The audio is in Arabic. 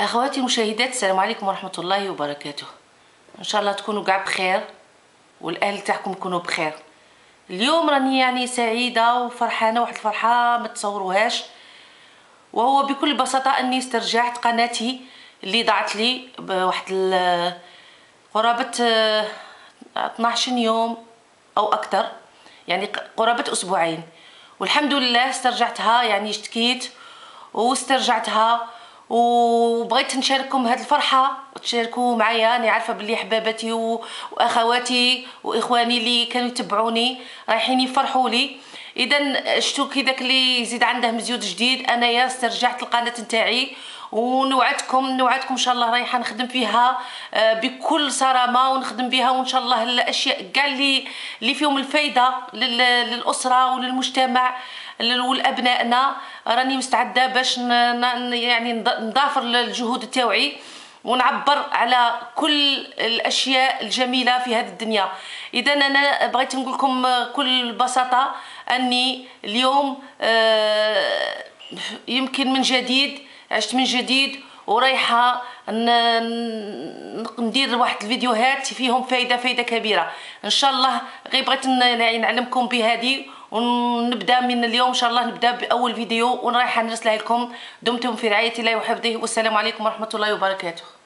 أخواتي المشاهدات السلام عليكم ورحمة الله وبركاته. إن شاء الله تكونوا قاع بخير والأهل تاعكم يكونوا بخير. اليوم راني يعني سعيدة وفرحانة واحد الفرحة ما تصوروهاش. وهو بكل بساطة أني استرجعت قناتي اللي ضاعت لي بواحد قرابة 12 يوم أو أكثر يعني قرابة أسبوعين. والحمد لله استرجعتها يعني اشتكيت واسترجعتها. وبغيت نشارككم هذه الفرحة تشاركوا معايا. أنا عارفة بلي حباباتي وأخواتي وإخواني اللي كانوا يتبعوني رايحين يفرحوا لي. اذا شتو كي داك اللي يزيد عنده مزيود جديد أنايا استرجعت القناة نتاعي. ونوعدكم نوعدكم إن شاء الله رايحة نخدم فيها آه، بكل صرامة ونخدم بها وإن شاء الله الأشياء كاع اللي اللي فيهم الفايدة للأسرة وللمجتمع. ولابنائنا راني مستعدة باش يعني نضافر الجهود تاوعي ونعبر على كل الأشياء الجميلة في هذه الدنيا. إذا أنا بغيت نقول لكم بكل بساطة أني اليوم آه، يمكن من جديد عشت من جديد ورايحة ندير واحد الفيديوهات فيهم فايدة فايدة كبيرة. إن شاء الله غير بغيت نعلمكم بهذه ونبدأ من اليوم إن شاء الله نبدأ بأول فيديو ورايحه نرسلها لكم. دمتم في رعاية الله وحفظه والسلام عليكم ورحمة الله وبركاته.